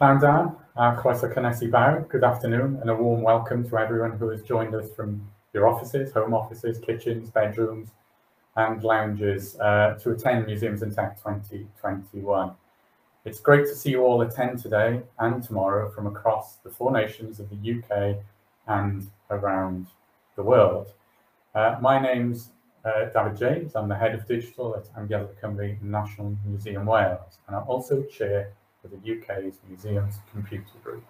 Llandan, Croeso Cynnes Bawb, good afternoon and a warm welcome to everyone who has joined us from your offices, home offices, kitchens, bedrooms and lounges uh, to attend Museums and Tech 2021. It's great to see you all attend today and tomorrow from across the four nations of the UK and around the world. Uh, my name's uh, Dafydd James. I'm the head of digital at Amgueddfa Cymru National Museum Wales, and I'm also chair of the UK's Museums Computer Group.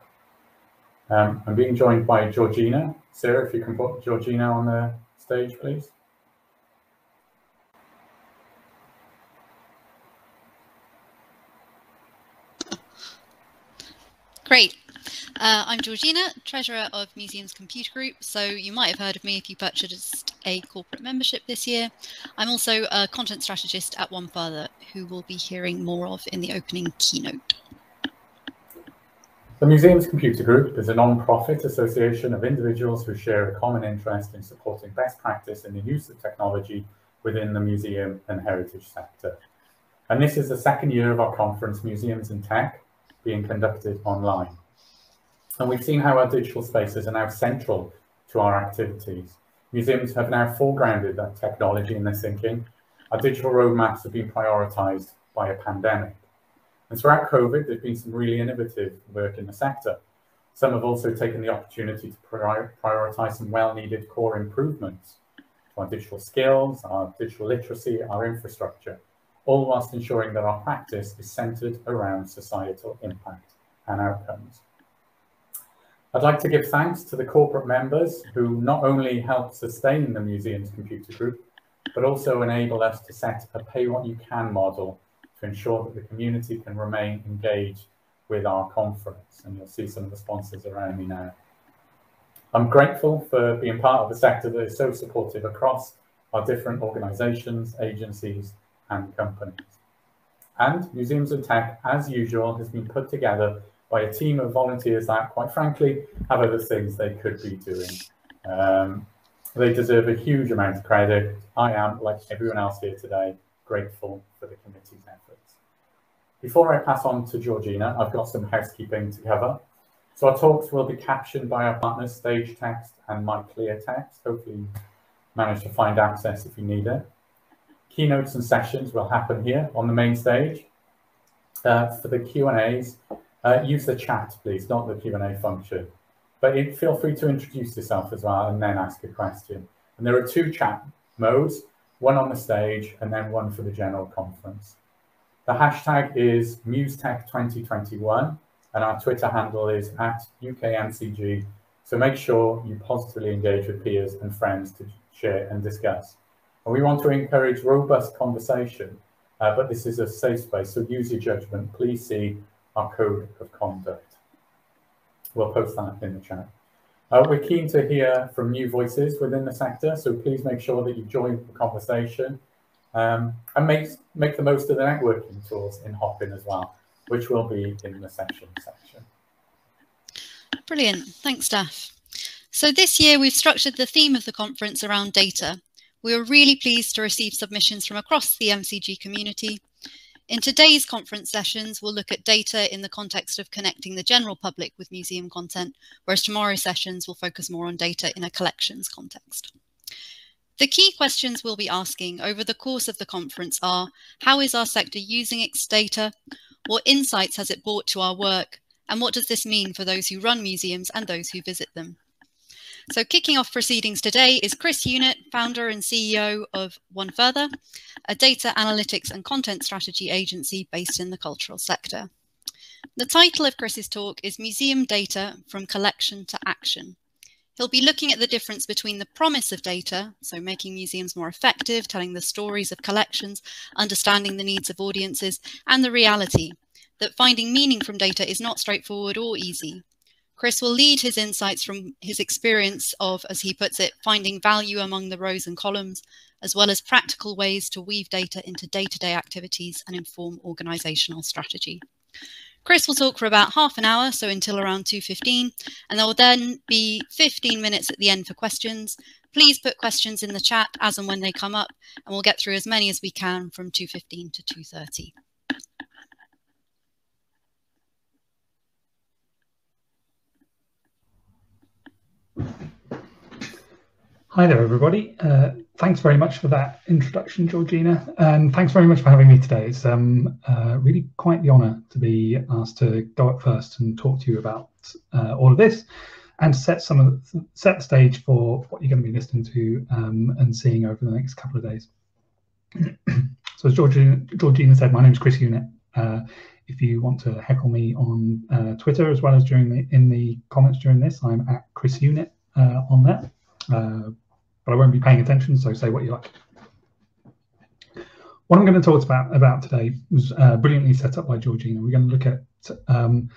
Um, I'm being joined by Georgina. Sarah, if you can put Georgina on the stage, please. Great. Uh, I'm Georgina, Treasurer of Museums Computer Group. So you might have heard of me if you purchased a corporate membership this year. I'm also a content strategist at One Further, who we'll be hearing more of in the opening keynote. The Museums Computer Group is a non-profit association of individuals who share a common interest in supporting best practice in the use of technology within the museum and heritage sector. And this is the second year of our conference, Museums and Tech, being conducted online. And we've seen how our digital spaces are now central to our activities. Museums have now foregrounded that technology in their thinking. Our digital roadmaps have been prioritised by a pandemic. And throughout COVID, there's been some really innovative work in the sector. Some have also taken the opportunity to prioritize some well-needed core improvements to our digital skills, our digital literacy, our infrastructure, all whilst ensuring that our practice is centered around societal impact and outcomes. I'd like to give thanks to the corporate members who not only help sustain the museum's computer group, but also enable us to set a pay what you can model to ensure that the community can remain engaged with our conference. And you'll see some of the sponsors around me now. I'm grateful for being part of a sector that is so supportive across our different organisations, agencies and companies. And Museums and Tech, as usual, has been put together by a team of volunteers that, quite frankly, have other things they could be doing. Um, they deserve a huge amount of credit. I am, like everyone else here today, grateful for the committee's efforts. Before I pass on to Georgina, I've got some housekeeping to cover. So our talks will be captioned by our partners Stage Text and My Clear Text. Hopefully you manage to find access if you need it. Keynotes and sessions will happen here on the main stage. Uh, for the Q&As, uh, use the chat, please, not the Q&A function. But it, feel free to introduce yourself as well and then ask a question. And there are two chat modes one on the stage, and then one for the general conference. The hashtag is MuseTech2021, and our Twitter handle is at UKMCG. So make sure you positively engage with peers and friends to share and discuss. And we want to encourage robust conversation, uh, but this is a safe space, so use your judgment. Please see our code of conduct. We'll post that in the chat. Uh, we're keen to hear from new voices within the sector, so please make sure that you join the conversation um, and make, make the most of the networking tools in Hopin as well, which will be in the session section. Brilliant, thanks Steph. So this year we've structured the theme of the conference around data. We are really pleased to receive submissions from across the MCG community in today's conference sessions, we'll look at data in the context of connecting the general public with museum content, whereas tomorrow's sessions will focus more on data in a collections context. The key questions we'll be asking over the course of the conference are, how is our sector using its data? What insights has it brought to our work? And what does this mean for those who run museums and those who visit them? So kicking off proceedings today is Chris Unitt, founder and CEO of One Further, a data analytics and content strategy agency based in the cultural sector. The title of Chris's talk is Museum Data from Collection to Action. He'll be looking at the difference between the promise of data, so making museums more effective, telling the stories of collections, understanding the needs of audiences, and the reality that finding meaning from data is not straightforward or easy, Chris will lead his insights from his experience of, as he puts it, finding value among the rows and columns, as well as practical ways to weave data into day-to-day activities and inform organizational strategy. Chris will talk for about half an hour, so until around 2.15, and there will then be 15 minutes at the end for questions. Please put questions in the chat as and when they come up, and we'll get through as many as we can from 2.15 to 2.30. Hi there, everybody. Uh, thanks very much for that introduction, Georgina, and thanks very much for having me today. It's um, uh, really quite the honour to be asked to go up first and talk to you about uh, all of this, and set some of the, set the stage for what you're going to be listening to um, and seeing over the next couple of days. so, as Georgina, Georgina said, my name is Chris Unitt. Uh, if you want to heckle me on uh, Twitter as well as during the in the comments during this, I'm at Chris Unitt uh, on there. But I won't be paying attention, so say what you like. What I'm going to talk about, about today was uh, brilliantly set up by Georgina. We're going to look at um,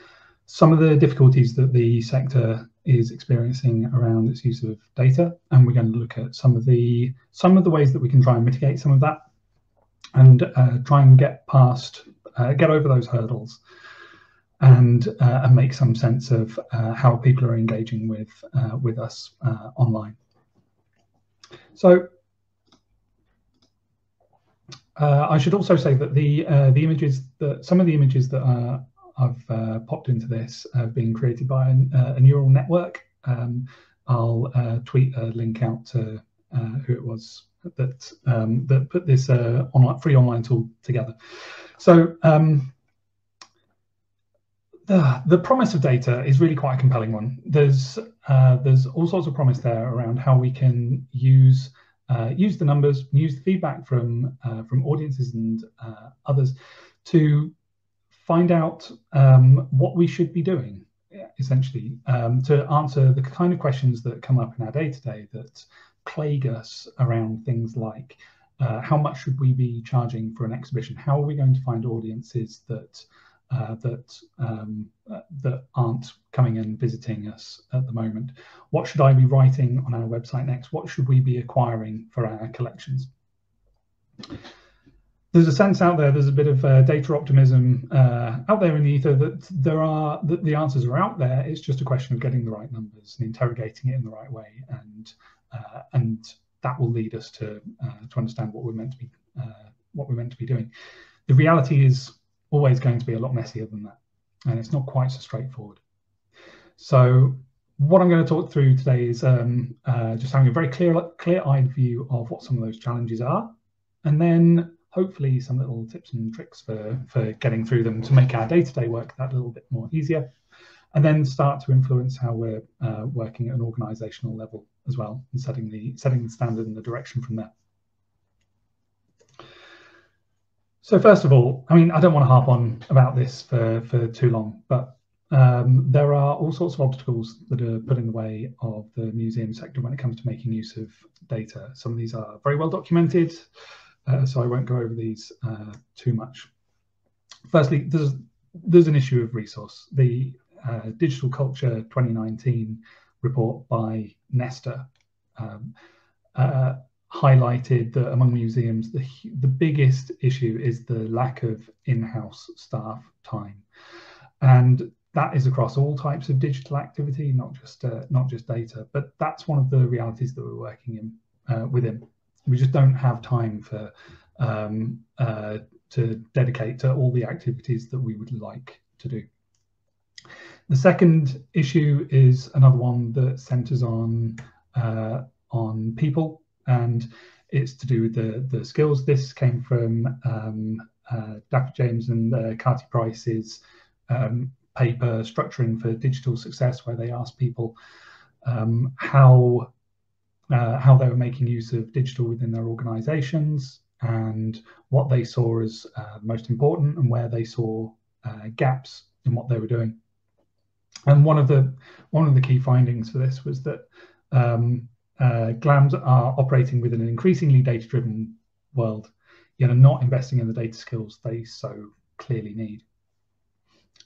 some of the difficulties that the sector is experiencing around its use of data, and we're going to look at some of the some of the ways that we can try and mitigate some of that, and uh, try and get past, uh, get over those hurdles, and uh, and make some sense of uh, how people are engaging with uh, with us uh, online. So uh, I should also say that the uh, the images that some of the images that are, I've uh, popped into this have been created by a, uh, a neural network. Um, I'll uh, tweet a link out to uh, who it was that um, that put this free online tool together. So um, the promise of data is really quite a compelling one. There's uh, there's all sorts of promise there around how we can use uh, use the numbers, use the feedback from uh, from audiences and uh, others to find out um, what we should be doing, essentially, um, to answer the kind of questions that come up in our day to day that plague us around things like uh, how much should we be charging for an exhibition? How are we going to find audiences that uh, that um, uh, that aren't coming and visiting us at the moment. What should I be writing on our website next? What should we be acquiring for our collections? There's a sense out there. There's a bit of uh, data optimism uh, out there in the ether that there are that the answers are out there. It's just a question of getting the right numbers and interrogating it in the right way, and uh, and that will lead us to to understand what we're meant to be what we're meant to be doing. The reality is always going to be a lot messier than that. And it's not quite so straightforward. So what I'm going to talk through today is um, uh, just having a very clear, clear-eyed view of what some of those challenges are, and then hopefully some little tips and tricks for, for getting through them to make our day-to-day -day work that little bit more easier, and then start to influence how we're uh, working at an organizational level as well, and setting the setting the standard and the direction from there. So first of all, I mean, I don't want to harp on about this for, for too long, but um, there are all sorts of obstacles that are put in the way of the museum sector when it comes to making use of data. Some of these are very well documented, uh, so I won't go over these uh, too much. Firstly, there's, there's an issue of resource. The uh, Digital Culture 2019 report by Nesta um, uh, highlighted that among museums, the, the biggest issue is the lack of in-house staff time. And that is across all types of digital activity, not just uh, not just data. But that's one of the realities that we're working in uh, within. We just don't have time for um, uh, to dedicate to all the activities that we would like to do. The second issue is another one that centres on uh, on people and it's to do with the, the skills. This came from um, uh, James and uh, Kati Price's um, paper, Structuring for Digital Success, where they asked people um, how, uh, how they were making use of digital within their organizations and what they saw as uh, most important and where they saw uh, gaps in what they were doing. And one of the one of the key findings for this was that um, uh, GLAMs are operating within an increasingly data-driven world, yet are not investing in the data skills they so clearly need.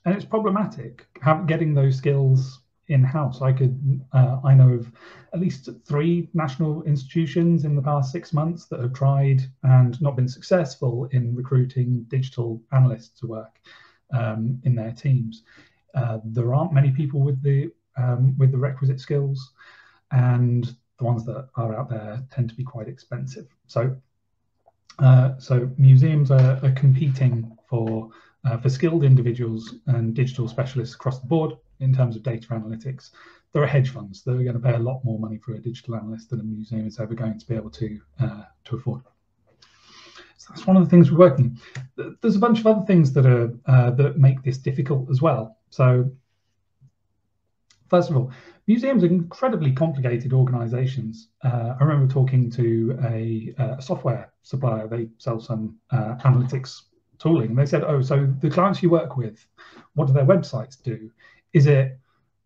And it's problematic getting those skills in-house. I could, uh, I know of at least three national institutions in the past six months that have tried and not been successful in recruiting digital analysts to work um, in their teams. Uh, there aren't many people with the um, with the requisite skills, and the ones that are out there tend to be quite expensive. So, uh, so museums are, are competing for uh, for skilled individuals and digital specialists across the board in terms of data analytics. there are hedge funds that are going to pay a lot more money for a digital analyst than a museum is ever going to be able to uh, to afford. So that's one of the things we're working. There's a bunch of other things that are uh, that make this difficult as well. So first of all, museums are incredibly complicated organizations. Uh, I remember talking to a, uh, a, software supplier. They sell some uh, analytics tooling. They said, oh, so the clients you work with, what do their websites do? Is it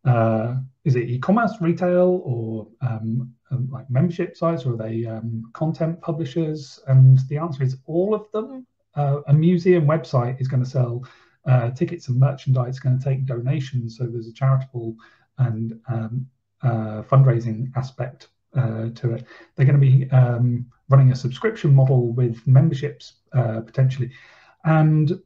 uh, is it e-commerce, retail, or um, um, like membership sites, or are they um, content publishers? And the answer is all of them. Uh, a museum website is going to sell uh, tickets and merchandise. Going to take donations, so there's a charitable and um, uh, fundraising aspect uh, to it. They're going to be um, running a subscription model with memberships uh, potentially, and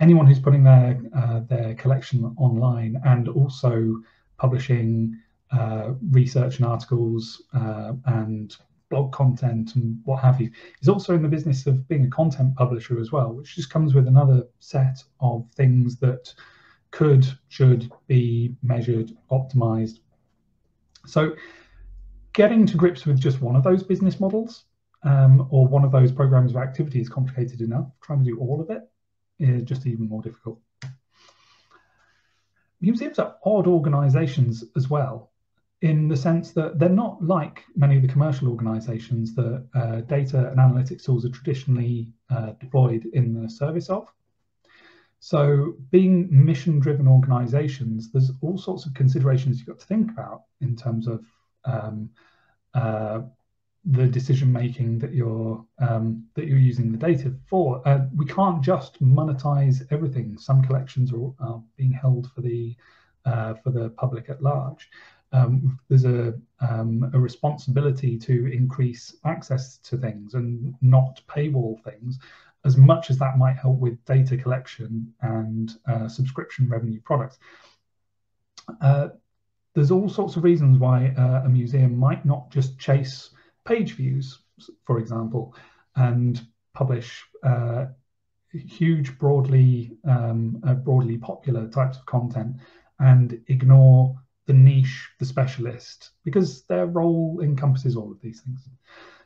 anyone who's putting their uh, their collection online and also publishing uh, research and articles uh, and blog content and what have you is also in the business of being a content publisher as well, which just comes with another set of things that could, should be measured, optimized. So getting to grips with just one of those business models um, or one of those programs of activity is complicated enough. Trying to do all of it is just even more difficult. Museums are odd organizations as well, in the sense that they're not like many of the commercial organizations that uh, data and analytics tools are traditionally uh, deployed in the service of. So being mission-driven organizations, there's all sorts of considerations you've got to think about in terms of um, uh, the decision making that you're um, that you're using the data for. Uh, we can't just monetize everything. Some collections are, are being held for the uh, for the public at large. Um, there's a um, a responsibility to increase access to things and not paywall things, as much as that might help with data collection and uh, subscription revenue products. Uh, there's all sorts of reasons why uh, a museum might not just chase page views, for example, and publish uh, huge, broadly um, uh, broadly popular types of content, and ignore the niche, the specialist, because their role encompasses all of these things.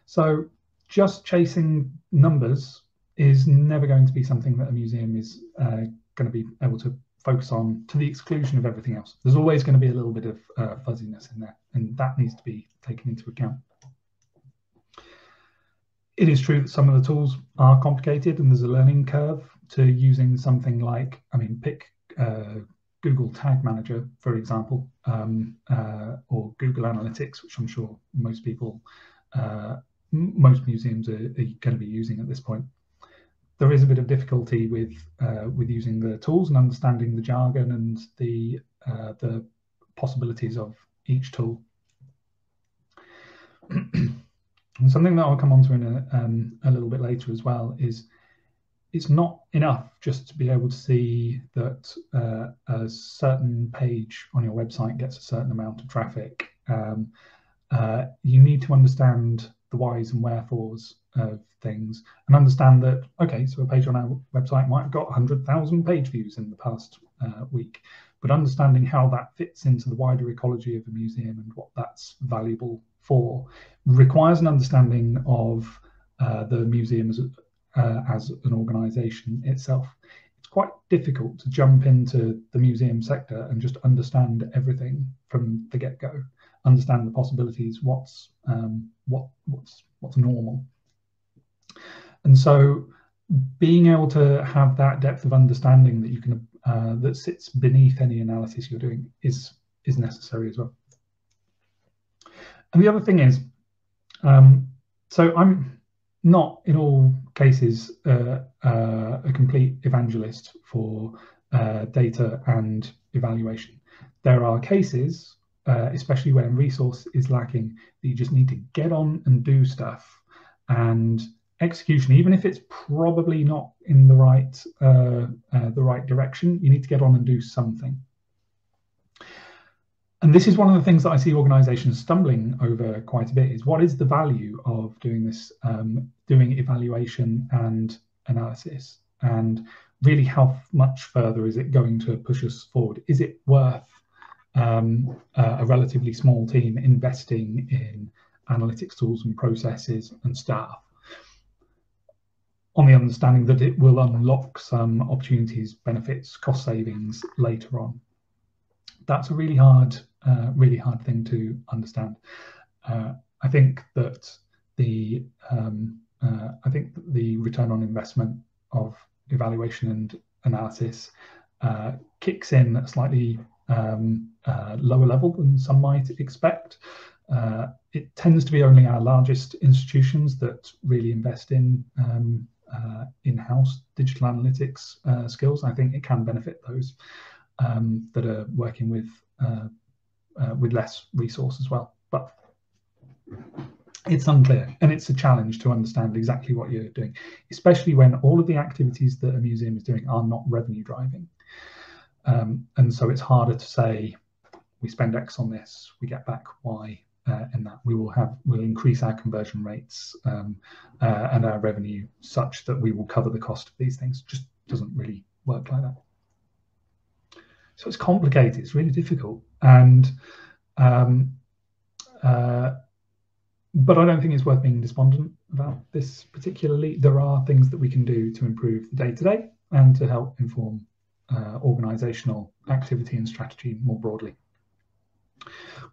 So just chasing numbers is never going to be something that a museum is uh, going to be able to focus on to the exclusion of everything else. There's always going to be a little bit of uh, fuzziness in there, and that needs to be taken into account it is true that some of the tools are complicated and there's a learning curve to using something like, I mean, pick uh, Google Tag Manager, for example, um, uh, or Google Analytics, which I'm sure most people, uh, most museums are, are, going to be using at this point. There is a bit of difficulty with uh, with using the tools and understanding the jargon and the uh, the possibilities of each tool. And something that I'll come on to in a, um, a little bit later as well is it's not enough just to be able to see that uh, a certain page on your website gets a certain amount of traffic. Um, uh, you need to understand the whys and wherefores of things and understand that, okay, so a page on our website might have got 100,000 page views in the past uh, week, but understanding how that fits into the wider ecology of a museum and what that's valuable for requires an understanding of uh, the museum as, uh, as an organization itself. It's quite difficult to jump into the museum sector and just understand everything from the get-go, understand the possibilities, what's um, what what's what's normal. And so being able to have that depth of understanding that you can uh, that sits beneath any analysis you're doing is is necessary as well. And the other thing is, um, so I'm not in all cases uh, uh, a complete evangelist for uh, data and evaluation. There are cases, uh, especially when resource is lacking, that you just need to get on and do stuff. And execution, even if it's probably not in the right uh, uh, the right direction, you need to get on and do something and this is one of the things that I see organizations stumbling over quite a bit is what is the value of doing this, um, doing evaluation and analysis? And really how much further is it going to push us forward? Is it worth um, uh, a relatively small team investing in analytics tools and processes and staff on the understanding that it will unlock some opportunities, benefits, cost savings later on. That's a really hard, uh, really hard thing to understand. Uh, I think that the um, uh, I think the return on investment of evaluation and analysis uh, kicks in at slightly um, uh, lower level than some might expect. Uh, it tends to be only our largest institutions that really invest in um, uh, in-house digital analytics uh, skills. I think it can benefit those um, that are working with uh, uh, with less resource as well. But it's unclear, and it's a challenge to understand exactly what you're doing, especially when all of the activities that a museum is doing are not revenue driving. Um, and so it's harder to say we spend X on this, we get back Y uh, in that we will have we'll increase our conversion rates um, uh, and our revenue such that we will cover the cost of these things. Just doesn't really work like that. So it's complicated. It's really difficult, and um, uh, but I don't think it's worth being despondent about this particularly. There are things that we can do to improve the day to day and to help inform uh, organizational activity and strategy more broadly.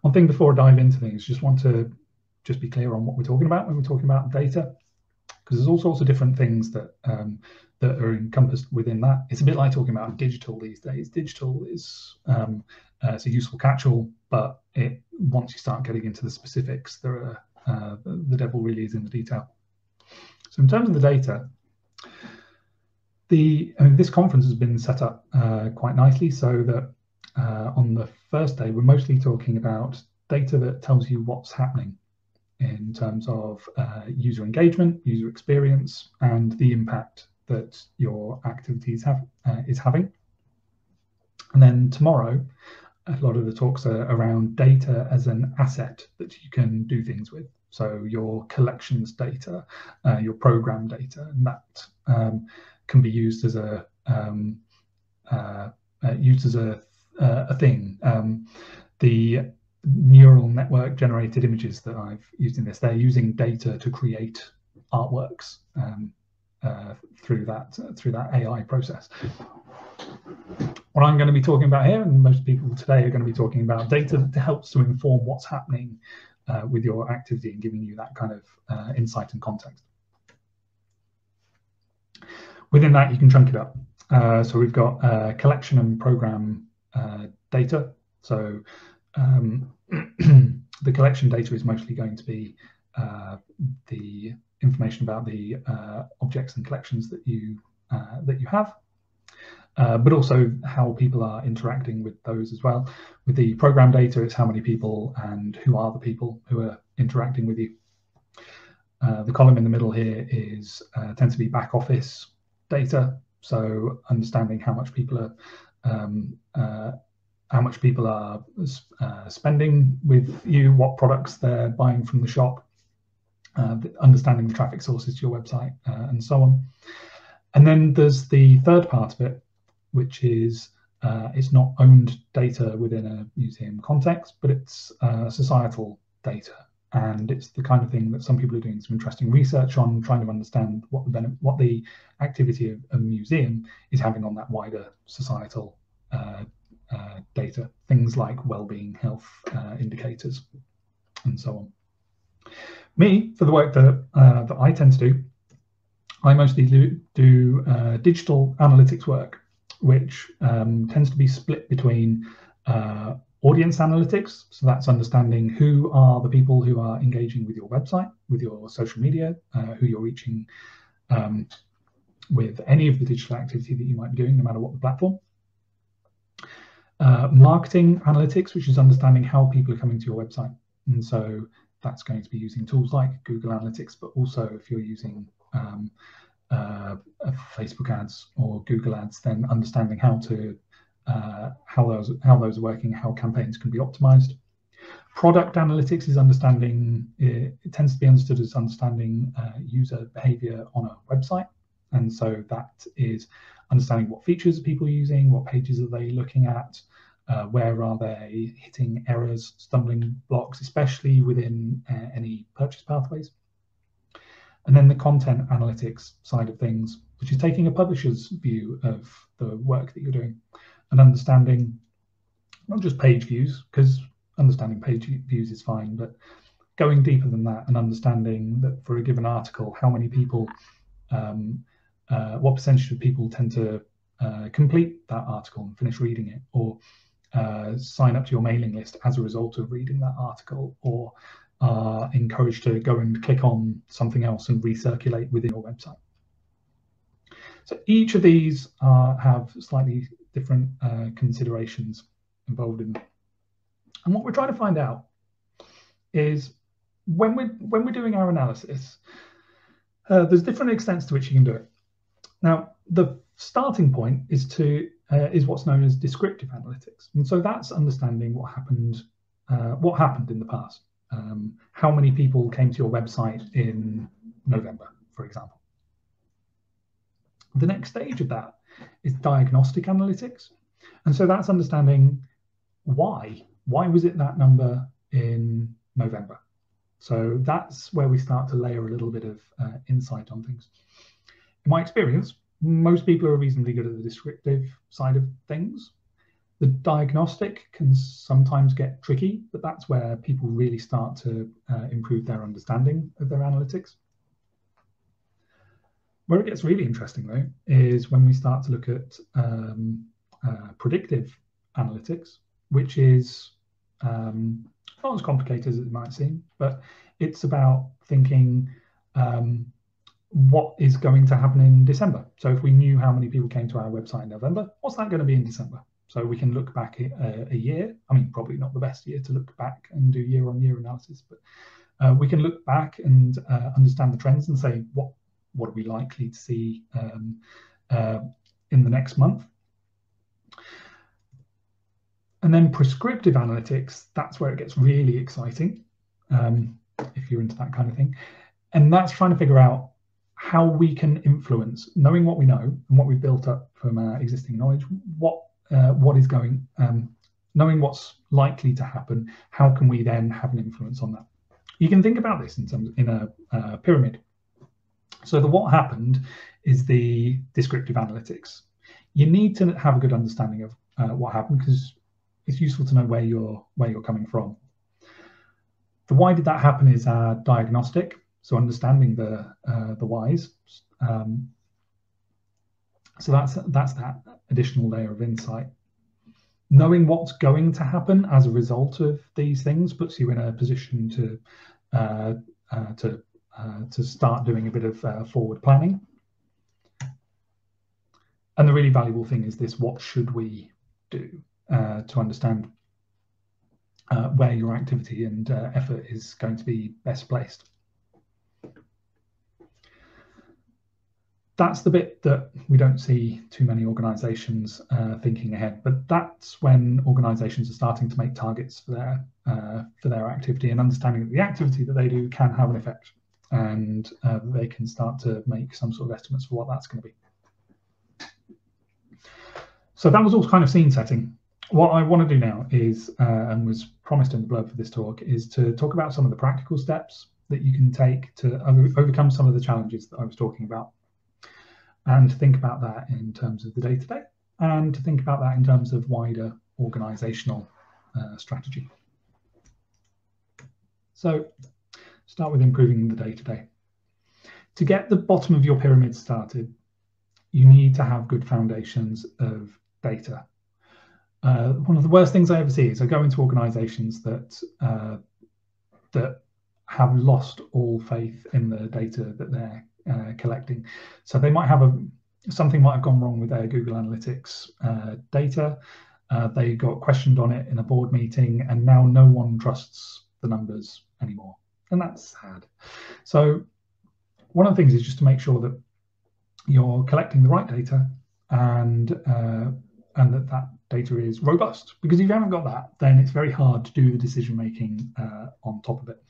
One thing before I dive into things, just want to just be clear on what we're talking about when we're talking about data, because there's all sorts of different things that um, that are encompassed within that. It's a bit like talking about digital these days. Digital is um, uh, it's a useful catch-all, but it once you start getting into the specifics, there are uh, the, devil really is in the detail. So in terms of the data, the I mean, this conference has been set up uh, quite nicely so that uh, on the first day, we're mostly talking about data that tells you what's happening in terms of uh, user engagement, user experience, and the impact that your activities have uh, is having. And then tomorrow, a lot of the talks are around data as an asset that you can do things with. So your collections data, uh, your program data, and that um, can be used as a um, uh, uh, used as a uh, a thing. Um, the neural network generated images that I've used in this, they're using data to create artworks um, uh, through that through that AI process. What I'm going to be talking about here, and most people today are going to be talking about data that helps to inform what's happening uh, with your activity and giving you that kind of uh, insight and context. Within that, you can chunk it up. Uh, so we've got uh, collection and program uh, data. So um, the collection data is mostly going to be uh, the information about the uh, objects and collections that you uh, that you have, uh, but also how people are interacting with those as well. With the program data, it's how many people and who are the people who are interacting with you. The column in the middle here is tends to be back office data, so understanding how much people are um, uh, how much people are uh, spending with you, what products they're buying from the shop, uh, understanding the traffic sources to your website, uh, and so on. And then there's the third part of it, which is uh, it's not owned data within a museum context, but it's uh, societal data. And it's the kind of thing that some people are doing some interesting research on, trying to understand what the what the activity of a museum is having on that wider societal uh, uh, data, things like well-being, health uh, indicators, and so on. Me, for the work that uh, that I tend to do, I mostly do, do uh, digital analytics work, which um, tends to be split between uh, audience analytics. So that's understanding who are the people who are engaging with your website, with your social media, uh, who you're reaching um, with any of the digital activity that you might be doing, no matter what the platform. Uh, marketing analytics, which is understanding how people are coming to your website. And so that's going to be using tools like Google Analytics, but also if you're using um, uh, Facebook ads or Google ads, then understanding how to uh, how those how those are working, how campaigns can be optimized. Product analytics is understanding it, it tends to be understood as understanding uh, user behavior on a website, and so that is understanding what features are people using, what pages are they looking at, Uh, where are they hitting errors, stumbling blocks, especially within uh, any purchase pathways? And then the content analytics side of things, which is taking a publisher's view of the work that you're doing and understanding not just page views, because understanding page views is fine, but going deeper than that and understanding that for a given article, how many people, um, uh, what percentage of people tend to uh, complete that article and finish reading it, or uh, sign up to your mailing list as a result of reading that article, or are encouraged to go and click on something else and recirculate within your website. So each of these have slightly different uh, considerations involved in them. And what we're trying to find out is when we're when we're doing our analysis, uh, there's different extents to which you can do it. Now, the starting point is to uh, is what's known as descriptive analytics, and so that's understanding what happened uh, what happened in the past. Um, how many people came to your website in November, for example. The next stage of that is diagnostic analytics, and so that's understanding why. Why was it that number in November? So that's where we start to layer a little bit of uh, insight on things. In my experience, most people are reasonably good at the descriptive side of things. The diagnostic can sometimes get tricky, but that's where people really start to uh, improve their understanding of their analytics. Where it gets really interesting, though, is when we start to look at um, uh, predictive analytics, which is um, not as complicated as it might seem, but it's about thinking um, what is going to happen in December. So if we knew how many people came to our website in November, what's that going to be in December? So we can look back a, a year. I mean, probably not the best year to look back and do year-on-year analysis, but uh, we can look back and uh, understand the trends and say what what are we likely to see um, uh, in the next month. And then prescriptive analytics, that's where it gets really exciting, um, if you're into that kind of thing. And that's trying to figure out how we can influence, knowing what we know and what we've built up from our existing knowledge, what uh, what is going, um, knowing what's likely to happen, how can we then have an influence on that? You can think about this in terms in a, a pyramid. So the what happened is the descriptive analytics. You need to have a good understanding of uh, what happened because it's useful to know where you're where you're coming from. The why did that happen is our diagnostic, so understanding the uh, the whys. Um, so that's that's that additional layer of insight. Knowing what's going to happen as a result of these things puts you in a position to uh, uh, to uh, to start doing a bit of uh, forward planning. And the really valuable thing is this: what should we do? uh, to understand uh, where your activity and uh, effort is going to be best placed. That's the bit that we don't see too many organisations uh, thinking ahead, but that's when organisations are starting to make targets for their uh, for their activity and understanding that the activity that they do can have an effect, and uh, they can start to make some sort of estimates for what that's going to be. So that was all kind of scene setting what I want to do now is, uh, and was promised in the blurb for this talk, is to talk about some of the practical steps that you can take to overcome some of the challenges that I was talking about, and think about that in terms of the day to day, and to think about that in terms of wider organizational uh, strategy. So, start with improving the day to day. To get the bottom of your pyramid started, you need to have good foundations of data uh, one of the worst things I ever see is I go into organisations that uh, that have lost all faith in the data that they're uh, collecting. So they might have a something might have gone wrong with their Google Analytics uh, data. Uh, they got questioned on it in a board meeting, and now no one trusts the numbers anymore, and that's sad. So one of the things is just to make sure that you're collecting the right data and uh, and that that data is robust. Because if you haven't got that, then it's very hard to do the decision making uh, on top of it.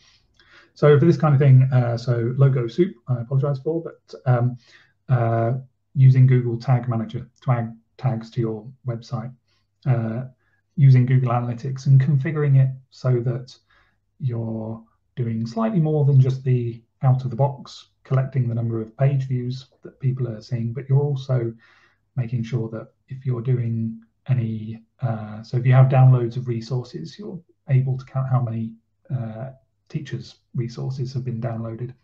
So for this kind of thing, uh, so logo soup, I apologize for, but um, uh, using Google Tag Manager to add tags to your website. Uh, using Google Analytics and configuring it so that you're doing slightly more than just the out of the box collecting the number of page views that people are seeing, but you're also making sure that if you're doing any, uh, so if you have downloads of resources, you're able to count how many uh, teachers' resources have been downloaded.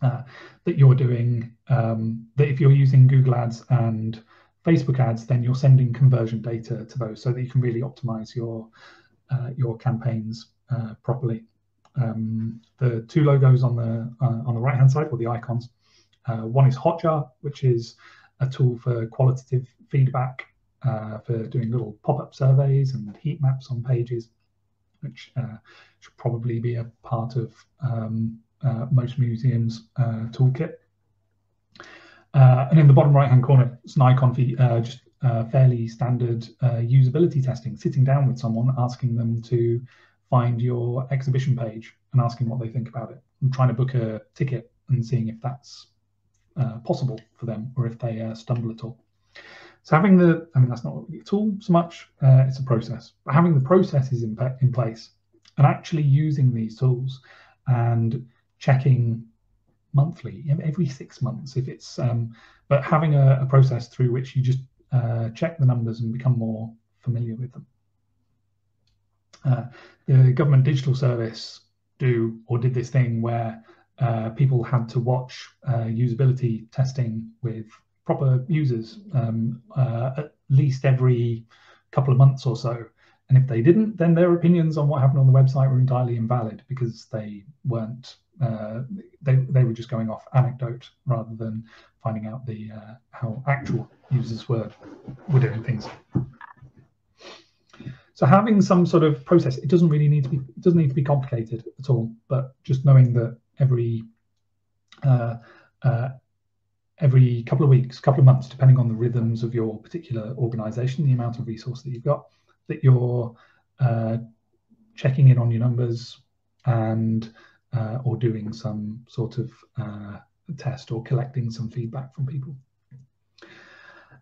Uh, that you're doing, um, that if you're using Google Ads and Facebook ads, then you're sending conversion data to those so that you can really optimize your uh, your campaigns uh, properly. Um, the two logos on the uh, on the right hand side, or the icons, uh, one is Hotjar, which is a tool for qualitative feedback uh, for doing little pop-up surveys and heat maps on pages, which uh, should probably be a part of um, most museums' toolkit. and in the bottom right-hand corner, it's an icon for just uh, fairly standard uh, usability testing, sitting down with someone, asking them to find your exhibition page and asking what they think about it and trying to book a ticket and seeing if that's uh, possible for them or if they uh, stumble at all. So having the, I mean, that's not a tool so much, uh, it's a process, but having the processes in, in place and actually using these tools and checking monthly, every six months, if it's, um, but having a, a, process through which you just uh, check the numbers and become more familiar with them. Uh, the government digital service do or did this thing where uh, people had to watch uh, usability testing with proper users um, uh, at least every couple of months or so. And if they didn't, then their opinions on what happened on the website were entirely invalid because they weren't, uh, they, they were just going off anecdote rather than finding out the uh, how actual users were, were doing things. So having some sort of process, it doesn't really need to be, it doesn't need to be complicated at all, but just knowing that every uh, uh, every couple of weeks, couple of months, depending on the rhythms of your particular organization, the amount of resource that you've got, that you're uh, checking in on your numbers and uh, or doing some sort of uh, test or collecting some feedback from people.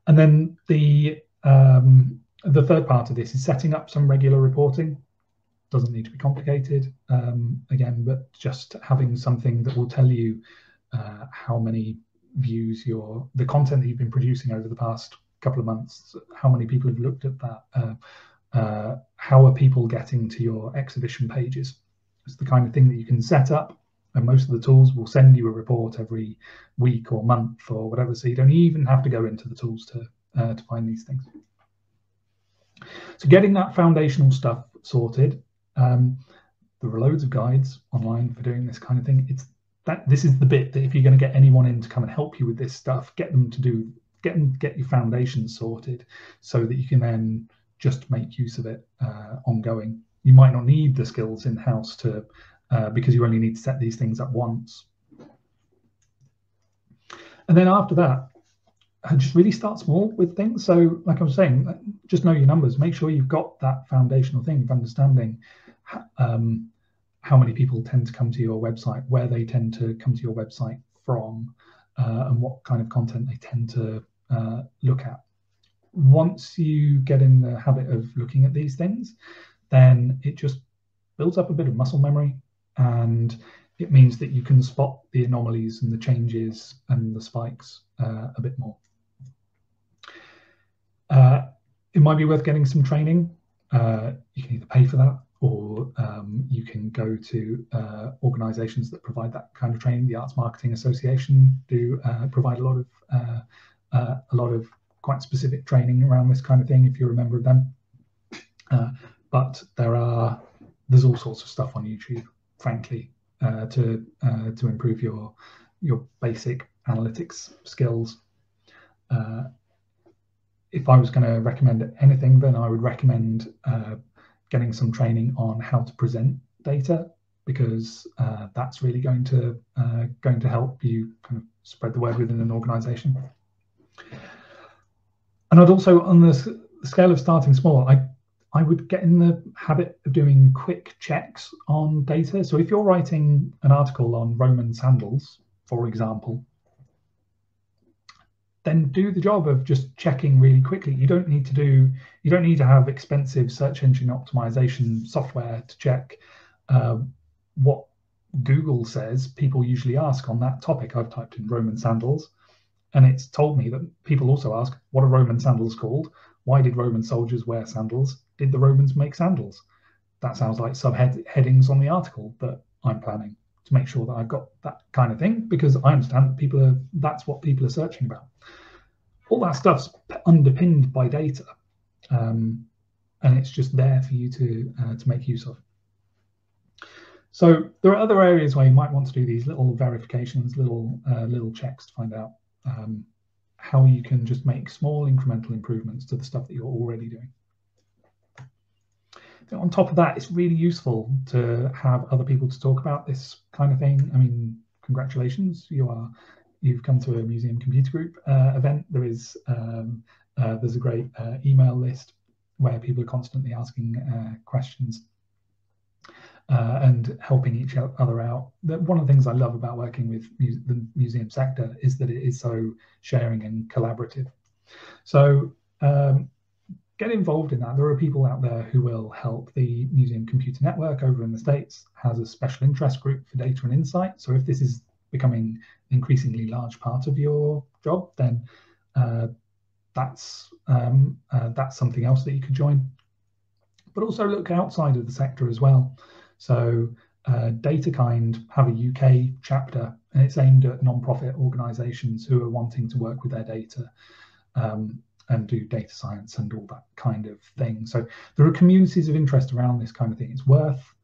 And then the um, the third part of this is setting up some regular reporting. Doesn't need to be complicated, um, again, but just having something that will tell you uh, how many views your the content that you've been producing over the past couple of months, how many people have looked at that, uh, uh, how are people getting to your exhibition pages. It's the kind of thing that you can set up, and most of the tools will send you a report every week or month or whatever, so you don't even have to go into the tools to uh, to find these things. So getting that foundational stuff sorted, um, there are loads of guides online for doing this kind of thing. It's that this is the bit that if you're going to get anyone in to come and help you with this stuff, get them to do get them get your foundation sorted so that you can then just make use of it uh, ongoing. You might not need the skills in house to uh, because you only need to set these things up once. And then after that, and just really start small with things. So, like I was saying, just know your numbers. Make sure you've got that foundational thing of understanding um, how many people tend to come to your website, where they tend to come to your website from, uh, and what kind of content they tend to uh, look at. Once you get in the habit of looking at these things, then it just builds up a bit of muscle memory and it means that you can spot the anomalies and the changes and the spikes uh, a bit more. Uh, it might be worth getting some training. Uh, you can either pay for that or um, you can go to uh, organizations that provide that kind of training. The Arts Marketing Association do uh, provide a lot of uh, uh, a lot of quite specific training around this kind of thing if you're a member of them. but there are there's all sorts of stuff on YouTube, frankly, to to improve your your basic analytics skills. Uh, if I was going to recommend anything, then I would recommend uh, getting some training on how to present data because uh, that's really going to uh, going to help you kind of spread the word within an organization. And I'd also, on the scale of starting small, I I would get in the habit of doing quick checks on data. So if you're writing an article on Roman sandals, for example, then do the job of just checking really quickly. You don't need to do, you don't need to have expensive search engine optimization software to check uh, what Google says people usually ask on that topic. I've typed in Roman sandals and it's told me that people also ask, what are Roman sandals called? Why did Roman soldiers wear sandals? Did the Romans make sandals? That sounds like subheadings on the article that I'm planning to make sure that I've got that kind of thing because I understand that people are that's what people are searching about. All that stuff's underpinned by data, um, and it's just there for you to uh, to make use of. So there are other areas where you might want to do these little verifications, little uh, little checks to find out um, how you can just make small incremental improvements to the stuff that you're already doing on top of that, it's really useful to have other people to talk about this kind of thing. I mean, congratulations, you are you've come to a museum computer group uh, event. There is um, uh, there's a great uh, email list where people are constantly asking uh, questions uh, and helping each other out. one of the things I love about working with mu the museum sector is that it is so sharing and collaborative. So um, get involved in that. There are people out there who will help. The Museum Computer Network over in the States has a special interest group for data and insight. So if this is becoming an increasingly large part of your job, then uh, that's um, uh, that's something else that you could join. But also look outside of the sector as well. So uh, DataKind have a UK chapter, and it's aimed at non-profit organisations who are wanting to work with their data. Um, and do data science and all that kind of thing. So there are communities of interest around this kind of thing. It's worth,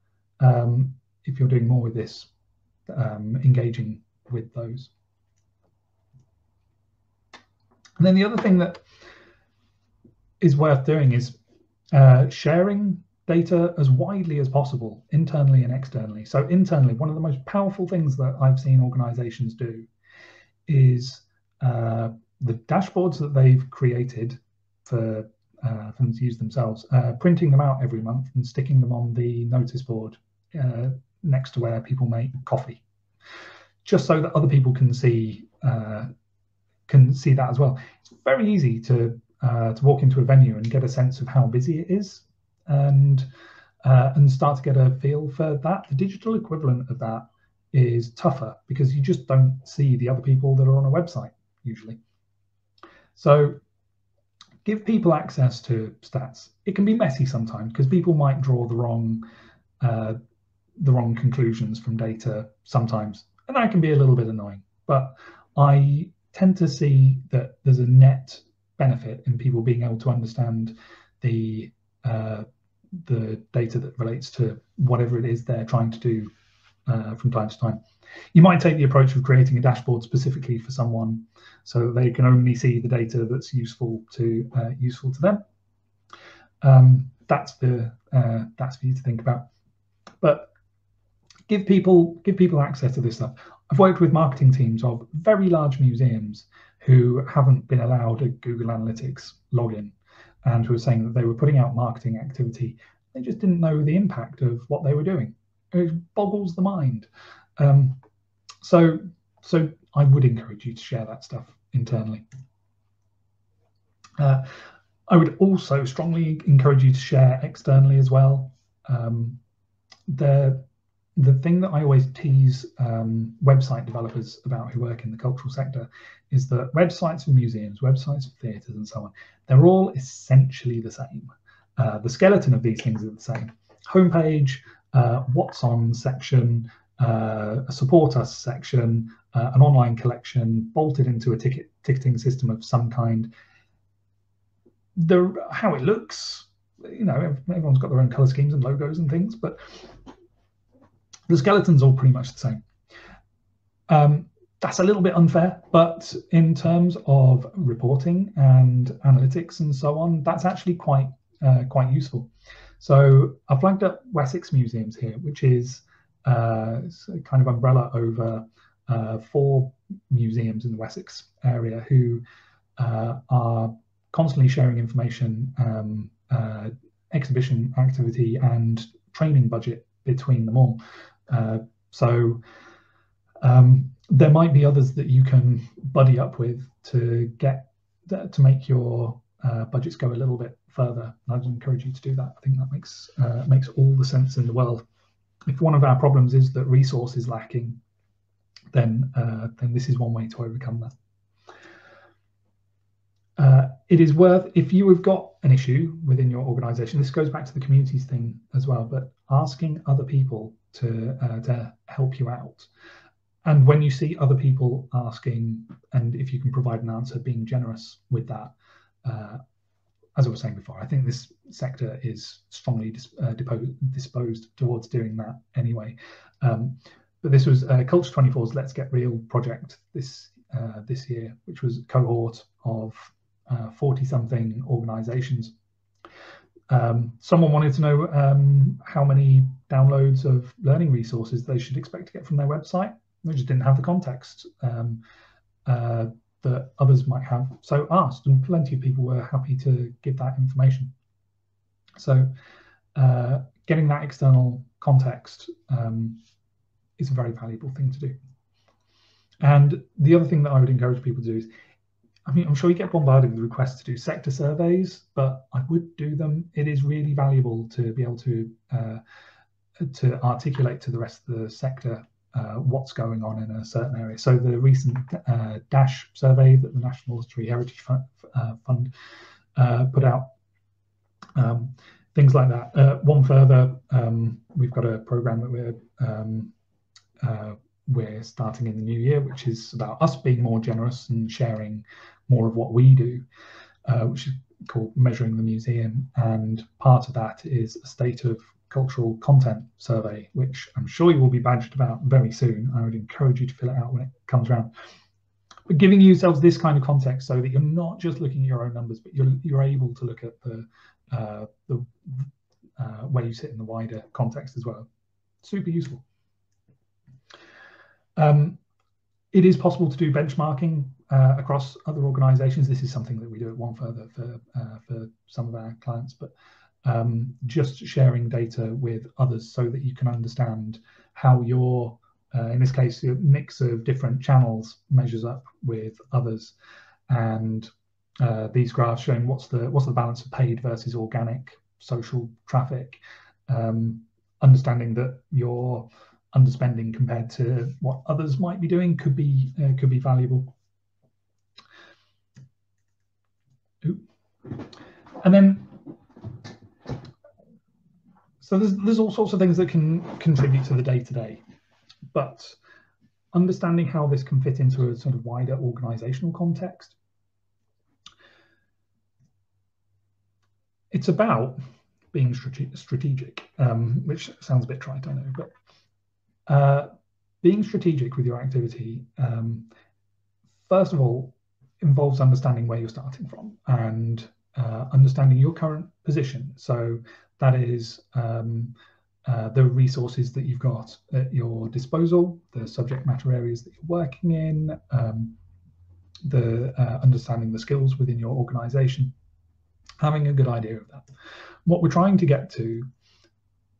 um, if you're doing more with this, um, engaging with those. And then the other thing that is worth doing is uh, sharing data as widely as possible, internally and externally. So internally, one of the most powerful things that I've seen organizations do is uh, the dashboards that they've created for, uh, them to use themselves, uh, printing them out every month and sticking them on the notice board uh, next to where people make coffee, just so that other people can see uh, can see that as well. It's very easy to uh, to walk into a venue and get a sense of how busy it is, and uh, and start to get a feel for that. The digital equivalent of that is tougher because you just don't see the other people that are on a website usually. So give people access to stats. It can be messy sometimes because people might draw the wrong uh, the wrong conclusions from data sometimes, and that can be a little bit annoying. But I tend to see that there's a net benefit in people being able to understand the uh, the data that relates to whatever it is they're trying to do uh, from time to time. You might take the approach of creating a dashboard specifically for someone so that they can only see the data that's useful to uh, useful to them. Um, that's the uh, that's for you to think about. But give people give people access to this stuff. I've worked with marketing teams of very large museums who haven't been allowed a Google Analytics login and who are saying that they were putting out marketing activity. They just didn't know the impact of what they were doing. It boggles the mind. Um, so, so I would encourage you to share that stuff internally. Uh, I would also strongly encourage you to share externally as well. Um, the the thing that I always tease um, website developers about who work in the cultural sector is that websites for museums, websites for theatres, and so on, they're all essentially the same. Uh, the skeleton of these things are the same. Homepage, uh, what's on section, uh, a support us section, uh, an online collection bolted into a ticket ticketing system of some kind. The how it looks, you know, everyone's got their own color schemes and logos and things, but the skeleton's all pretty much the same. Um, that's a little bit unfair, but in terms of reporting and analytics and so on, that's actually quite uh, quite useful. So I flagged up Wessex Museums here, which is kind of umbrella over uh, four museums in the Wessex area who uh, are constantly sharing information, um, uh, exhibition activity, and training budget between them all. Uh, so Um, there might be others that you can buddy up with to get to make your uh, budgets go a little bit further. I'd encourage you to do that. I think that makes uh, makes all the sense in the world. If one of our problems is that resource is lacking, then uh, then this is one way to overcome that. Uh, it is worth if you have got an issue within your organization this goes back to the communities thing as well but asking other people to uh, to help you out and when you see other people asking and if you can provide an answer being generous with that uh, as i was saying before i think this sector is strongly dis uh, disposed towards doing that anyway um, but this was uh, culture 24's let's get real project this uh, this year which was a cohort of 40 something organizations. Um, someone wanted to know um, how many downloads of learning resources they should expect to get from their website. They just didn't have the context um, uh, that others might have. So asked, and plenty of people were happy to give that information. So uh, getting that external context um, is a very valuable thing to do. And the other thing that I would encourage people to do is I mean, I'm sure you get bombarded with requests to do sector surveys, but I would do them. It is really valuable to be able to uh, to articulate to the rest of the sector uh, what's going on in a certain area. So the recent uh, DASH survey that the National Lottery Heritage Fund, uh, Fund uh, put out, um, things like that. Uh, one further, um, we've got a program that we're um, we're starting in the new year, which is about us being more generous and sharing more of what we do, uh, which is called Measuring the Museum. And part of that is a state of cultural content survey, which I'm sure you will be badged about very soon. I would encourage you to fill it out when it comes around. But giving yourselves this kind of context so that you're not just looking at your own numbers, but you're, you're able to look at the, uh, the uh, where you sit in the wider context as well. Super useful. Um, it is possible to do benchmarking uh, across other organizations. This is something that we do at One Further for, uh, for some of our clients, but um, just sharing data with others so that you can understand how your, uh, in this case, your mix of different channels measures up with others. And uh, these graphs showing what's the what's the balance of paid versus organic social traffic, um, understanding that your underspending compared to what others might be doing could be uh, could be valuable. Ooh. And then, so there's there's all sorts of things that can contribute to the day to day, but understanding how this can fit into a sort of wider organizational context. It's about being strategic, um, which sounds a bit trite, I know, but uh, being strategic with your activity, um, first of all, involves understanding where you're starting from and uh, understanding your current position. So that is um, uh, the resources that you've got at your disposal, the subject matter areas that you're working in, um, the uh, understanding the skills within your organization, having a good idea of that. What we're trying to get to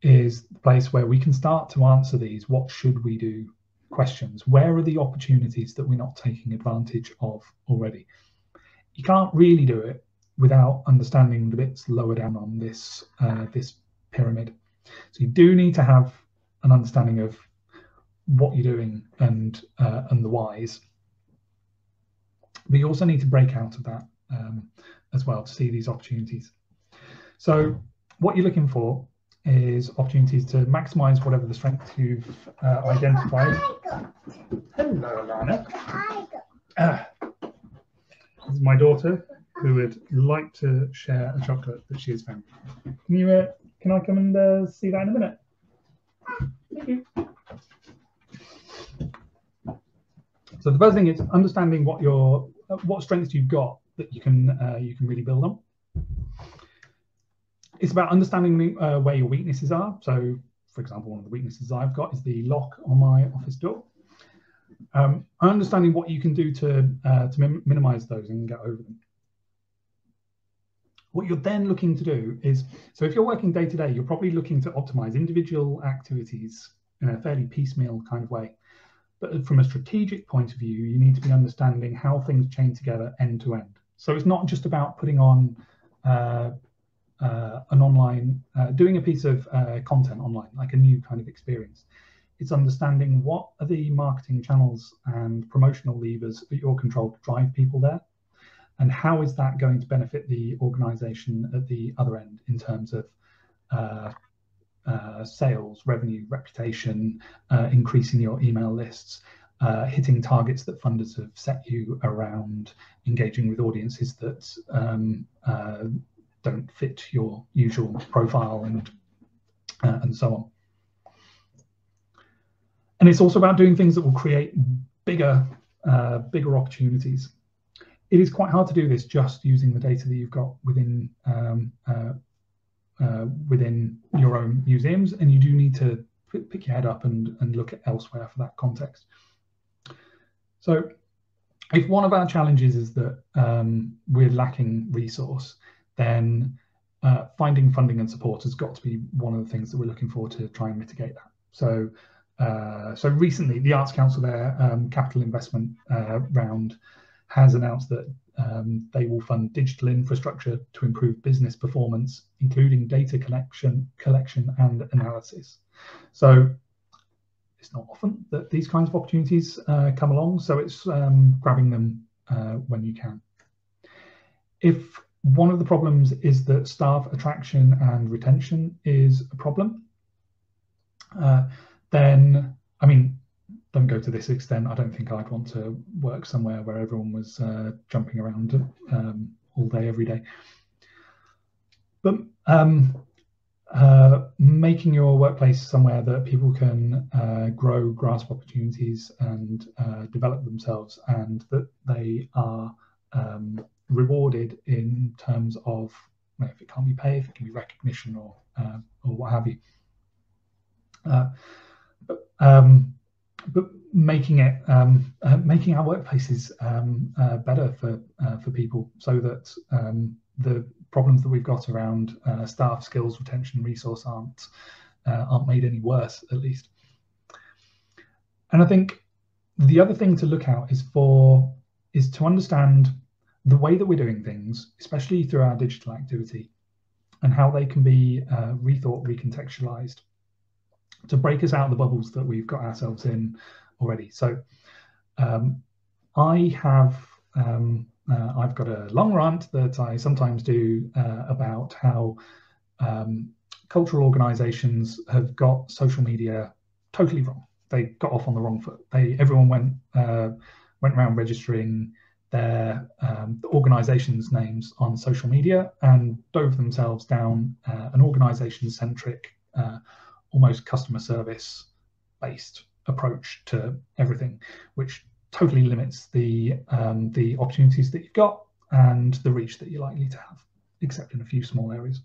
is the place where we can start to answer these what should we do questions. Where are the opportunities that we're not taking advantage of already? You can't really do it without understanding the bits lower down on this uh, this pyramid. So you do need to have an understanding of what you're doing and uh, and the whys. But you also need to break out of that um, as well to see these opportunities. So what you're looking for is opportunities to maximize whatever the strengths you've uh, identified. Hello, Lana. Ah, this is my daughter who would like to share a chocolate that she has found. Can you? Uh, can I come and uh, see that in a minute? Thank you. So the first thing is understanding what your what strengths you've got that you can uh, you can really build on it's about understanding uh, where your weaknesses are. So, for example, one of the weaknesses I've got is the lock on my office door. Um, understanding what you can do to uh, to min minimize those and get over them. What you're then looking to do is, so if you're working day to day, you're probably looking to optimize individual activities in a fairly piecemeal kind of way. But from a strategic point of view, you need to be understanding how things chain together end to end. So it's not just about putting on uh, uh, an online, uh, doing a piece of uh, content online, like a new kind of experience. It's understanding what are the marketing channels and promotional levers at your control to drive people there, and how is that going to benefit the organization at the other end in terms of uh, uh, sales, revenue, reputation, uh, increasing your email lists, uh, hitting targets that funders have set you around engaging with audiences that um, uh, don't fit your usual profile and uh, and so on. And it's also about doing things that will create bigger bigger opportunities. It is quite hard to do this just using the data that you've got within um, uh, uh, within your own museums, and you do need to pick your head up and, and look at elsewhere for that context. So if one of our challenges is that um, we're lacking resource, then uh, finding funding and support has got to be one of the things that we're looking for to try and mitigate that. So, uh, so recently, the Arts Council, their um, capital investment uh, round, has announced that um, they will fund digital infrastructure to improve business performance, including data collection, collection and analysis. So it's not often that these kinds of opportunities uh, come along, so it's um, grabbing them uh, when you can. If one of the problems is that staff attraction and retention is a problem, uh, then, I mean, don't go to this extent. I don't think I'd want to work somewhere where everyone was uh, jumping around um, all day, every day. But um, uh, making your workplace somewhere that people can uh, grow, grasp opportunities, and uh, develop themselves, and that they are um, rewarded in terms of if it can't be pay, if it can be recognition or uh, or what have you. Uh, but um, but making it um, uh, making our workplaces um, uh, better for uh, for people so that um, the problems that we've got around uh, staff skills retention resource aren't uh, aren't made any worse at least. And i think the other thing to look out is for is to understand the way that we're doing things especially through our digital activity and how they can be uh, rethought recontextualized to break us out of the bubbles that we've got ourselves in already. So um, I have um, uh, I've got a long rant that I sometimes do uh, about how um, cultural organisations have got social media totally wrong. They got off on the wrong foot. They everyone went uh, went around registering their um, the organisations' names on social media and dove themselves down uh, an organisation centric uh, almost customer service based approach to everything, which totally limits the um, the opportunities that you've got and the reach that you're likely to have, except in a few small areas.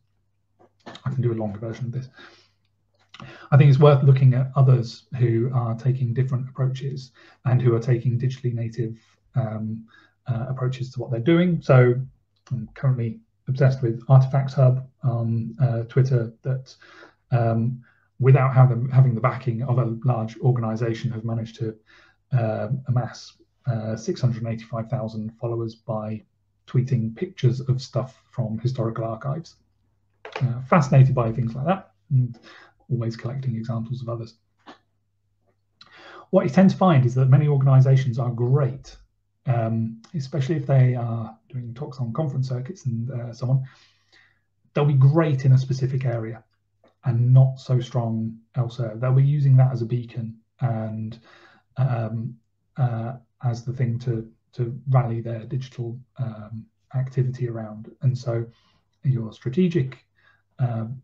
I can do a longer version of this. I think it's worth looking at others who are taking different approaches and who are taking digitally native um, uh, approaches to what they're doing. So I'm currently obsessed with Artifacts Hub on uh, Twitter that um, without having, having the backing of a large organization, have managed to uh, amass uh, 685,000 followers by tweeting pictures of stuff from historical archives. Uh, fascinated by things like that and always collecting examples of others. What you tend to find is that many organizations are great, um, especially if they are doing talks on conference circuits and uh, so on. They'll be great in a specific area and not so strong elsewhere. They'll be using that as a beacon and um, uh, as the thing to to rally their digital um, activity around. And so, your strategic um,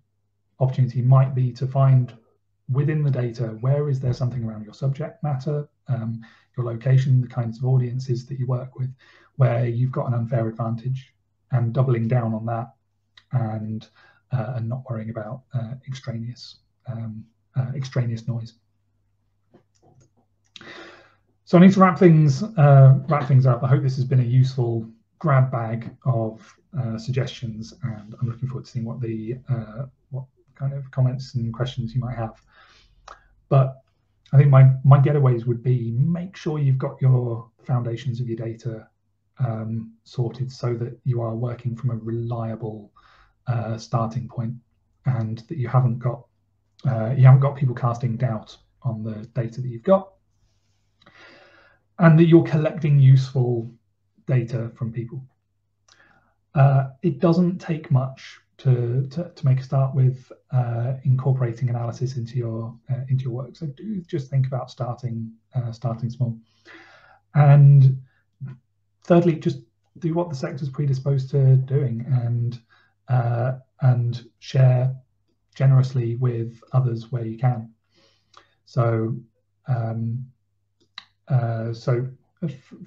opportunity might be to find within the data where is there something around your subject matter, um, your location, the kinds of audiences that you work with, where you've got an unfair advantage, and doubling down on that and and not worrying about uh, extraneous um, uh, extraneous noise. So I need to wrap things wrap things up. I hope this has been a useful grab bag of suggestions, and I'm looking forward to seeing what the what kind of comments and questions you might have. But I think my my getaways would be make sure you've got your foundations of your data um, sorted so that you are working from a reliable uh, starting point and that you haven't got uh, you haven't got people casting doubt on the data that you've got and that you're collecting useful data from people. Uh, it doesn't take much to, to, to make a start with uh, incorporating analysis into your uh, into your work. So do just think about starting uh, starting small. And thirdly, just do what the sector's predisposed to doing and uh, and share generously with others where you can. So um, uh, so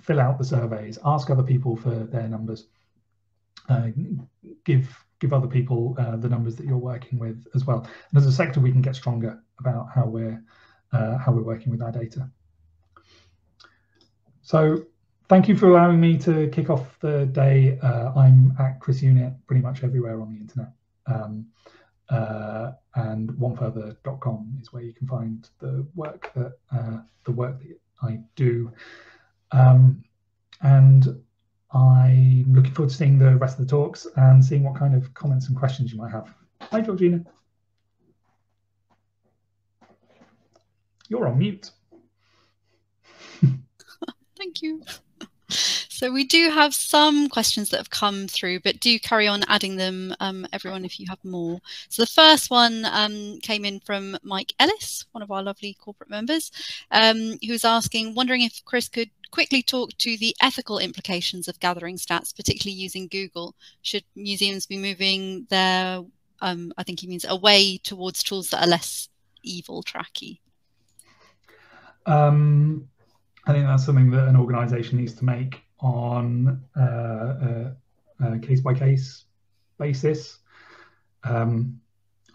fill out the surveys, ask other people for their numbers, uh, give give other people uh, the numbers that you're working with as well. And as a sector, we can get stronger about how we're uh, how we're working with our data. So thank you for allowing me to kick off the day. Uh, I'm at Chris Unitt pretty much everywhere on the internet. Um, uh, and onefurther.com is where you can find the work that uh, the work that I do. Um, and I'm looking forward to seeing the rest of the talks and seeing what kind of comments and questions you might have. Hi, Georgina. You're on mute. Thank you. So we do have some questions that have come through, but do carry on adding them, um, everyone, if you have more. So the first one um, came in from Mike Ellis, one of our lovely corporate members, um, who's asking, wondering if Chris could quickly talk to the ethical implications of gathering stats, particularly using Google. Should museums be moving their, um, I think he means, away towards tools that are less evil tracky? Um, I think that's something that an organisation needs to make on a, a case by case basis. Um,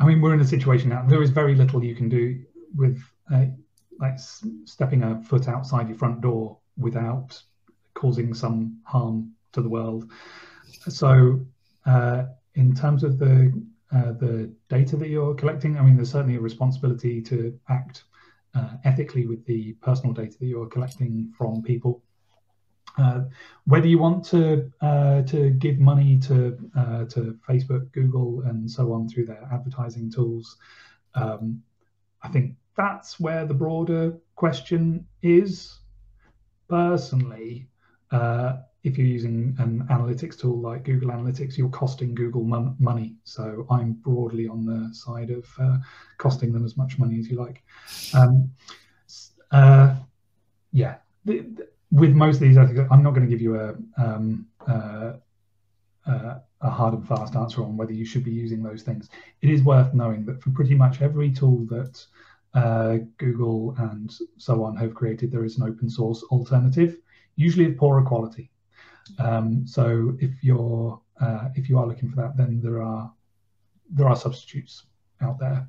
I mean, we're in a situation now. There is very little you can do with uh, like stepping a foot outside your front door without causing some harm to the world. So, uh, in terms of the uh, the data that you're collecting, I mean, there's certainly a responsibility to act uh, ethically with the personal data that you're collecting from people. Uh, whether you want to uh, to give money to uh, to Facebook, Google, and so on through their advertising tools, um, I think that's where the broader question is. Personally, uh, if you're using an analytics tool like Google Analytics, you're costing Google mon money. So I'm broadly on the side of uh, costing them as much money as you like. Um, uh, yeah. The, the, with most of these, I think I'm not going to give you a um, uh, uh, a hard and fast answer on whether you should be using those things. It is worth knowing that for pretty much every tool that uh, Google and so on have created, there is an open source alternative, usually of poorer quality. Um, so if you're uh, if you are looking for that, then there are there are substitutes out there,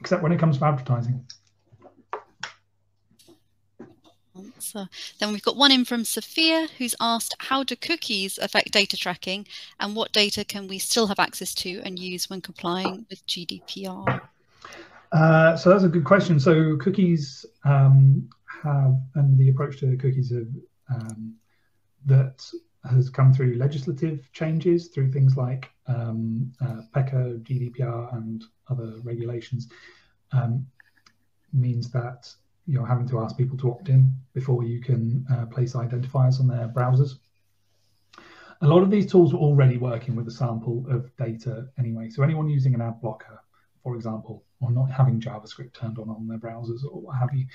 except when it comes to advertising. answer. Then we've got one in from Sophia who's asked how do cookies affect data tracking and what data can we still have access to and use when complying with GDPR? Uh, so that's a good question. So cookies um, have, and the approach to cookies have, um, that has come through legislative changes through things like um, uh, PECR, GDPR, and other regulations, um, means that you're having to ask people to opt in before you can uh, place identifiers on their browsers. A lot of these tools are already working with a sample of data anyway. So anyone using an ad blocker, for example, or not having JavaScript turned on on their browsers or what have you,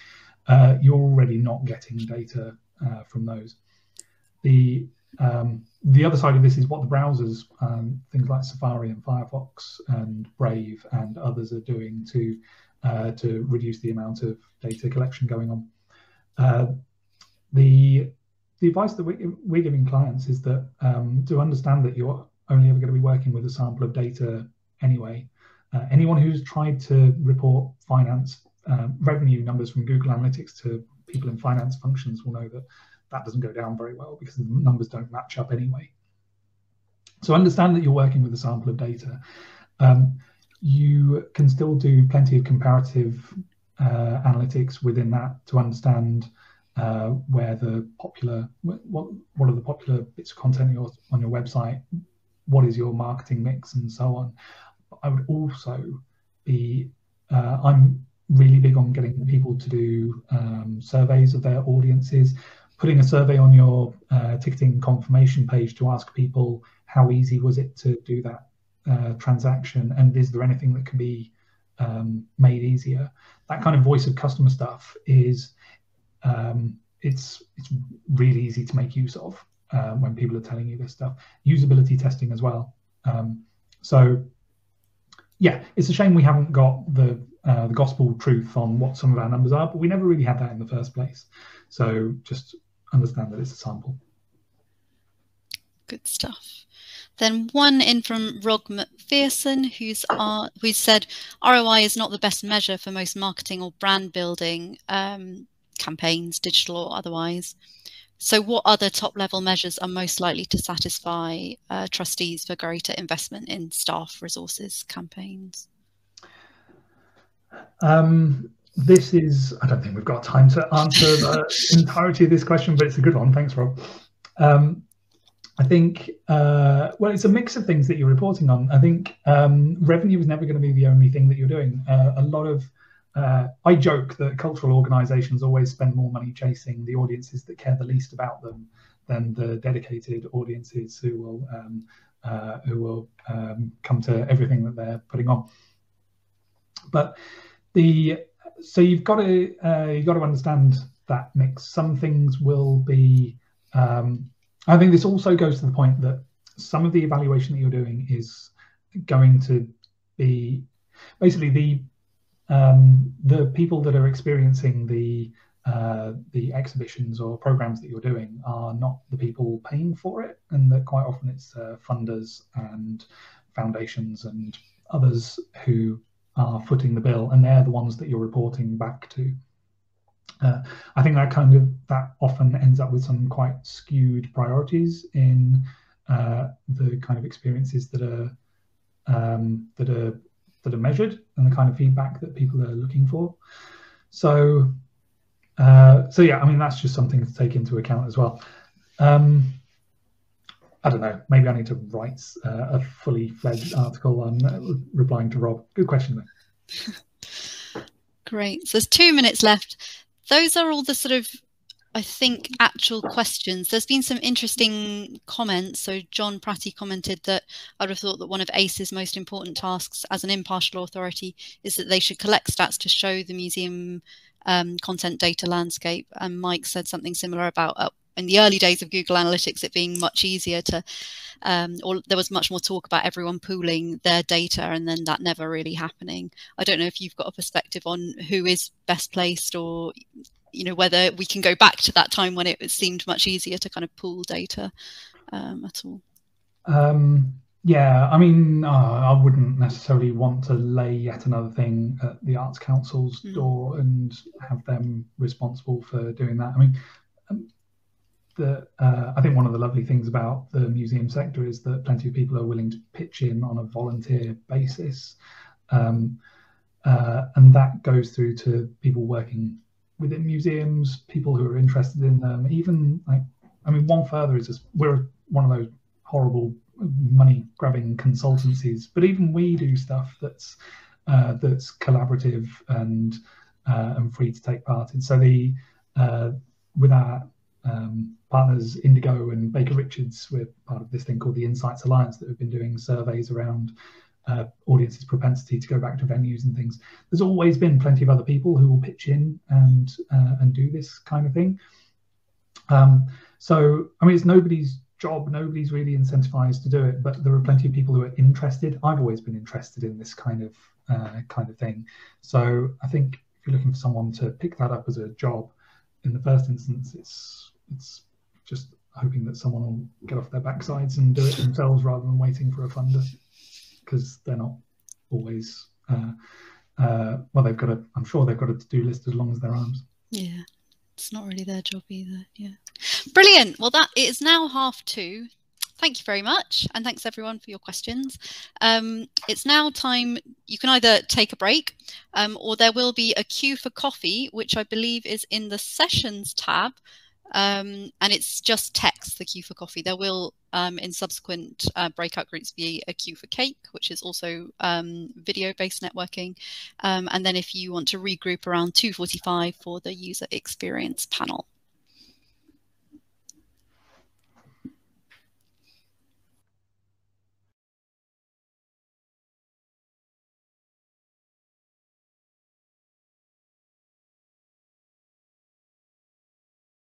uh, you're already not getting data uh, from those. The um, the other side of this is what the browsers, um, things like Safari and Firefox and Brave and others are doing to uh, to reduce the amount of data collection going on. Uh, the the advice that we, we're giving clients is that um, to understand that you're only ever going to be working with a sample of data anyway. Uh, anyone who's tried to report finance uh, revenue numbers from Google Analytics to people in finance functions will know that that doesn't go down very well because the numbers don't match up anyway. So understand that you're working with a sample of data. Um, you can still do plenty of comparative uh, analytics within that to understand uh, where the popular what what are the popular bits of content your, on your website, what is your marketing mix, and so on. I would also be uh, I'm really big on getting people to do um, surveys of their audiences, putting a survey on your uh, ticketing confirmation page to ask people how easy was it to do that uh, transaction, and is there anything that can be um, made easier? That kind of voice of customer stuff is um, it's it's really easy to make use of um, when people are telling you this stuff. Usability testing as well. Um, so yeah, it's a shame we haven't got the uh, the gospel truth on what some of our numbers are, but we never really had that in the first place. So just understand that it's a sample. Good stuff. Then one in from Rob McPherson, who's uh, who said ROI is not the best measure for most marketing or brand building. Um, campaigns, digital or otherwise. So, what other top level measures are most likely to satisfy uh, trustees for greater investment in staff resources campaigns? Um, this is, I don't think we've got time to answer the entirety of this question, but it's a good one. Thanks, Rob. Um, I think, uh, well, it's a mix of things that you're reporting on. I think um, revenue is never going to be the only thing that you're doing. Uh, a lot of uh, I joke that cultural organisations always spend more money chasing the audiences that care the least about them than the dedicated audiences who will um, uh, who will um, come to everything that they're putting on. But the so you've got to uh, you've got to understand that mix. Some things will be. Um, I think this also goes to the point that some of the evaluation that you're doing is going to be basically the um, the people that are experiencing the uh, the exhibitions or programs that you're doing are not the people paying for it, and that quite often it's uh, funders and foundations and others who are footing the bill, and they're the ones that you're reporting back to. Uh, I think that kind of that often ends up with some quite skewed priorities in uh, the kind of experiences that are um, that are that are measured and the kind of feedback that people are looking for. So, uh, so yeah, I mean that's just something to take into account as well. Um, I don't know. Maybe I need to write uh, a fully fledged article on uh, replying to Rob. Good question. Great. So there's two minutes left. Those are all the sort of I think, actual questions. There's been some interesting comments. So John Pratty commented that I'd have thought that one of ACE's most important tasks as an impartial authority is that they should collect stats to show the museum um, content data landscape. And Mike said something similar about uh, in the early days of Google Analytics, it being much easier to, um, or there was much more talk about everyone pooling their data and then that never really happening. I don't know if you've got a perspective on who is best placed or you know whether we can go back to that time when it seemed much easier to kind of pool data um, at all. Um, yeah, I mean, uh, I wouldn't necessarily want to lay yet another thing at the Arts Council's mm. door and have them responsible for doing that. I mean, the, uh, I think one of the lovely things about the museum sector is that plenty of people are willing to pitch in on a volunteer basis. Um, uh, and that goes through to people working within museums, people who are interested in them, even like, I mean, one further is just, we're one of those horrible money grabbing consultancies, but even we do stuff that's uh, that's collaborative and uh, and free to take part in. So the uh, with our um, partners Indigo and Baker Richards, we're part of this thing called the Insights Alliance that have been doing surveys around uh, audience's propensity to go back to venues and things. There's always been plenty of other people who will pitch in and uh, and do this kind of thing. Um, so I mean, it's nobody's job. Nobody's really incentivized to do it, but there are plenty of people who are interested. I've always been interested in this kind of uh, kind of thing. So I think if you're looking for someone to pick that up as a job, in the first instance, it's it's just hoping that someone will get off their backsides and do it themselves rather than waiting for a funder because they're not always uh, uh, well they've got a i'm sure they've got a to-do list as long as their arms yeah it's not really their job either yeah brilliant well that it is now half two thank you very much. And thanks everyone for your questions. Um, it's now time, you can either take a break um, or there will be a queue for coffee, which I believe is in the sessions tab. Um, and it's just text, the queue for coffee. There will, um, in subsequent uh, breakout groups, be a queue for cake, which is also um, video-based networking. Um, and then if you want to regroup around 2.45 for the user experience panel.